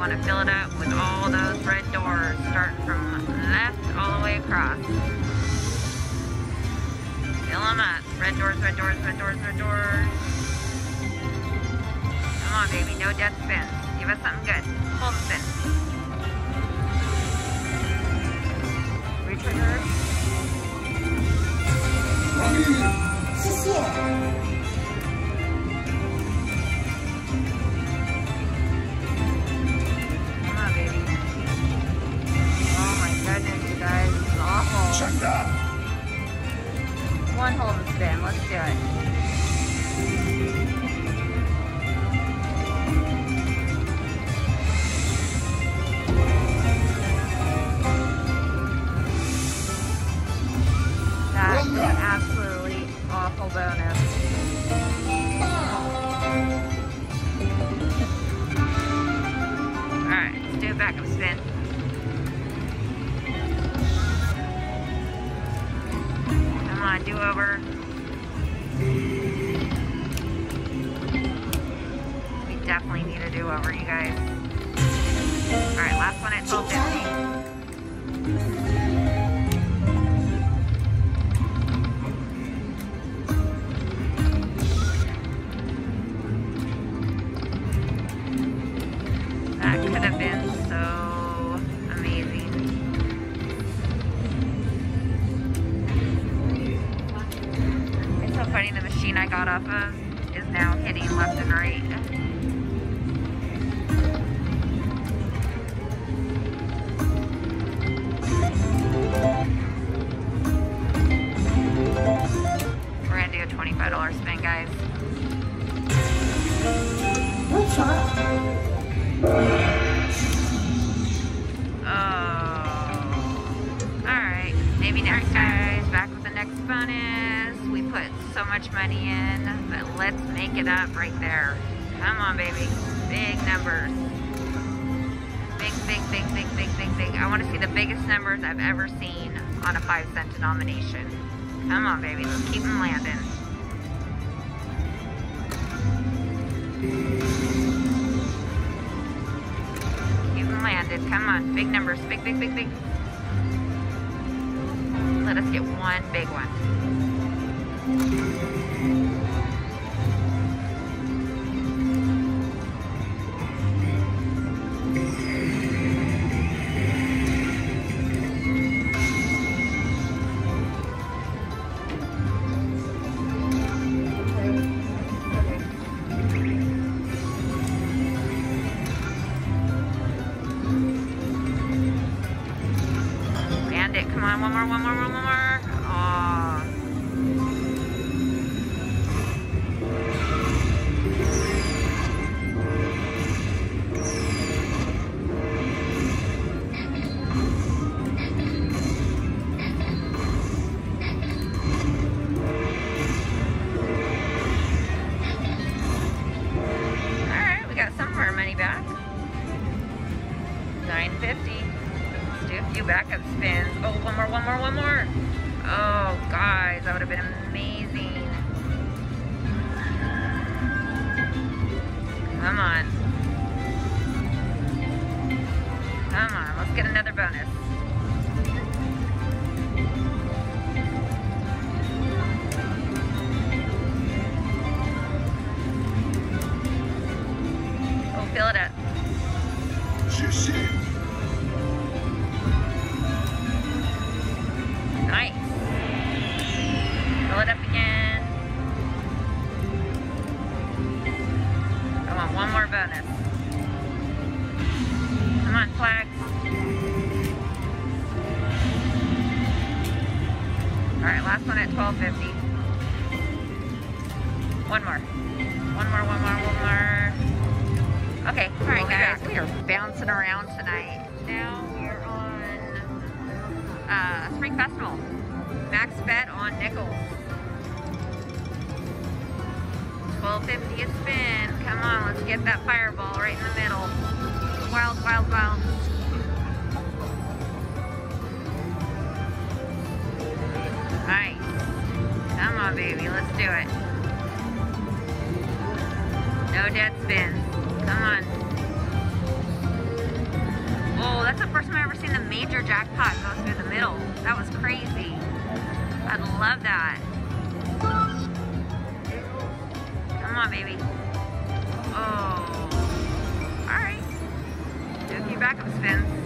want to fill it up with all those red doors, starting from left all the way across. Fill them up. Red doors, red doors, red doors, red doors. Come on, baby. No dead spins. Give us something good. Hold spin. Retrigger. 谢谢。Awful Big numbers. Big, big, big, big, big, big, big. I want to see the biggest numbers I've ever seen on a five cent denomination. Come on, baby. Let's keep them landing. Keep them landed. Come on. Big numbers. Big, big, big, big. Let us get one big one. Backup spins. Oh, one more, one more, one more. Oh, guys, that would have been amazing. Come on. Come on, let's get another bonus. Oh, fill it up. 谢 Okay, all right, guys. We are bouncing around tonight. Now we are on uh, Spring Festival. Max bet on nickels. 1250 a spin. Come on, let's get that fireball right in the middle. Wild, wild, wild. Nice. Come on, baby, let's do it. No dead spins. Come on. Oh, that's the first time I've ever seen the major jackpot go through the middle. That was crazy. I'd love that. Come on, baby. Oh. All right. Do a few backup spins.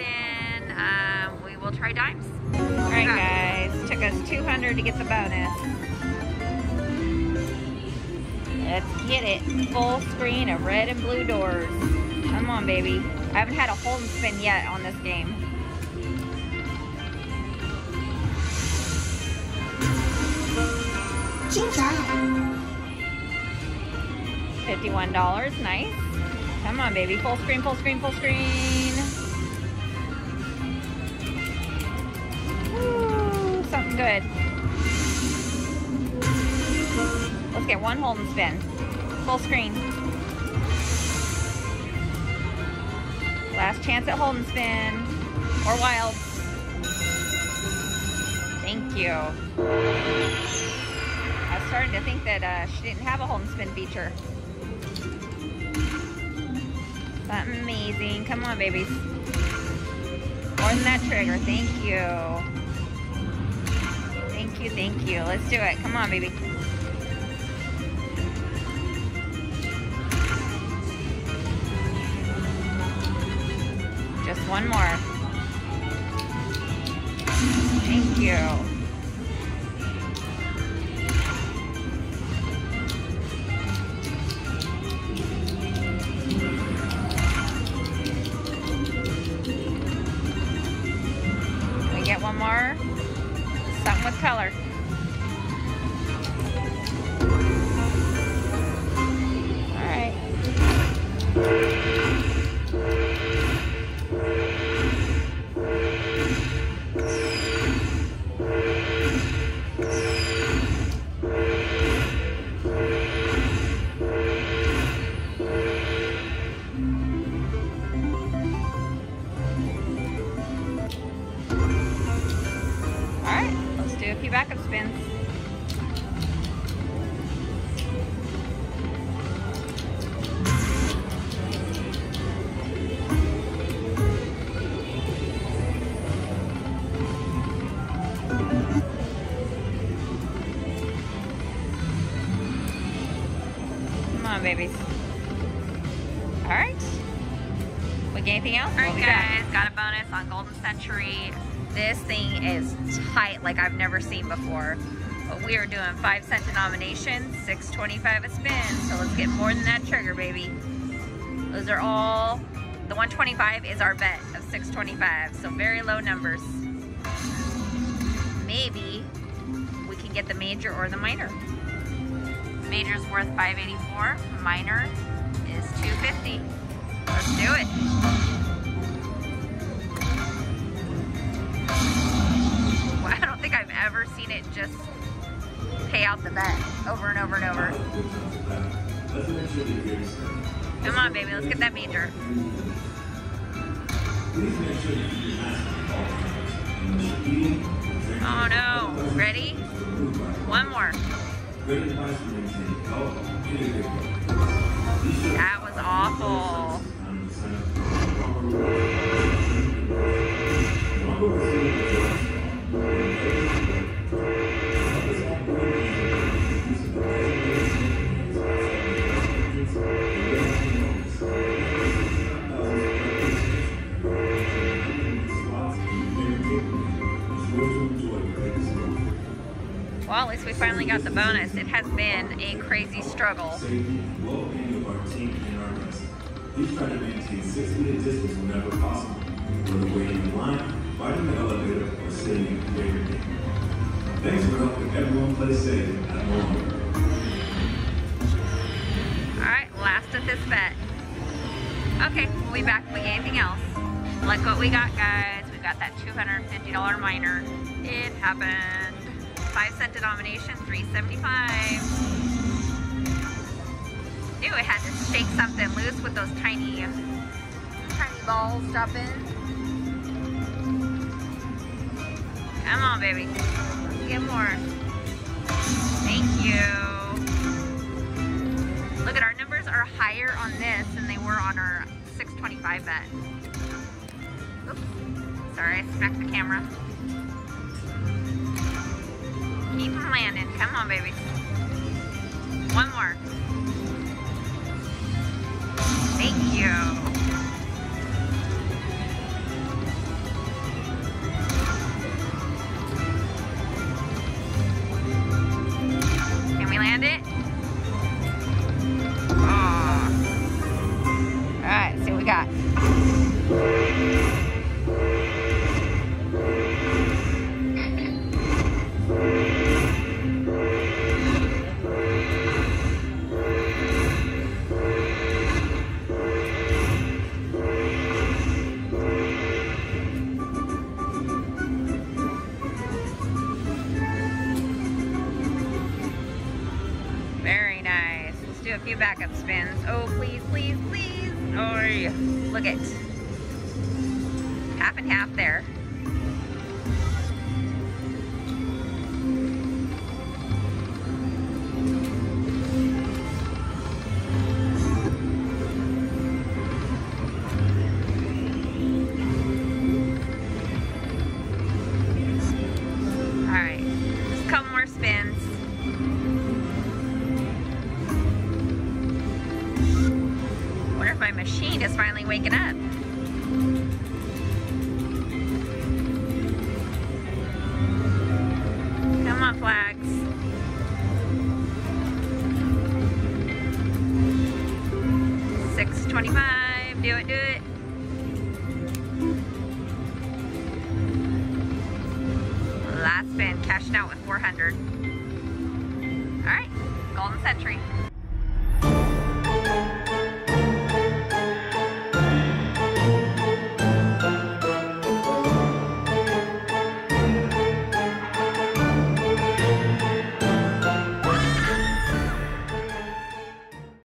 Another 100 in. Um, we will try dimes. All right, guys, took us 200 to get the bonus. Let's get it. Full screen of red and blue doors. Come on, baby. I haven't had a hold and spin yet on this game. $51, nice. Come on, baby. Full screen, full screen, full screen. Good. Let's get one hold and spin. Full screen. Last chance at hold and spin. Or wild. Thank you. I was starting to think that uh, she didn't have a hold and spin feature. Something amazing. Come on, babies. More than that trigger. Thank you. Thank you, thank you. Let's do it. Come on, baby. Just one more. Thank you. Few backup spins. Come on, babies. All right. We get anything else? All right, guys, got a bonus on Golden Century. This thing is tight like I've never seen before. But we are doing five cent denominations, 625 a spin. So let's get more than that trigger, baby. Those are all, the 125 is our bet of 625. So very low numbers. Maybe we can get the major or the minor. Major's worth 584, minor is 250. Let's do it. Out the bet over and over and over. Come on, baby. Let's get that major. Oh no. Ready? One more. That was awful. Well, at least we finally got the bonus. It has been a crazy struggle. Please try to maintain six distance whenever possible. Whether waiting in line, riding the elevator, or sitting in your favorite game. Thanks for helping everyone play safe at home. Alright, last of this bet. Okay, we'll be back if we get anything else. Look what we got, guys. We got that $250 minor. It happened. 5 cent denomination, 375 Knew I had to shake something loose with those tiny, tiny balls dropping. Come on, baby. Get more. Thank you. Look at our numbers are higher on this than they were on our 625 bet. Oops. Sorry, I smacked the camera. Keep them landing. Come on, baby. One more. Thank you. Do a few backup spins. Oh, please, please, please. Oh, look it. Half and half there. My machine is finally waking up. Come on, flags. Six twenty-five. Do it, do it. Last spin, cashing out with 400. All right, golden century.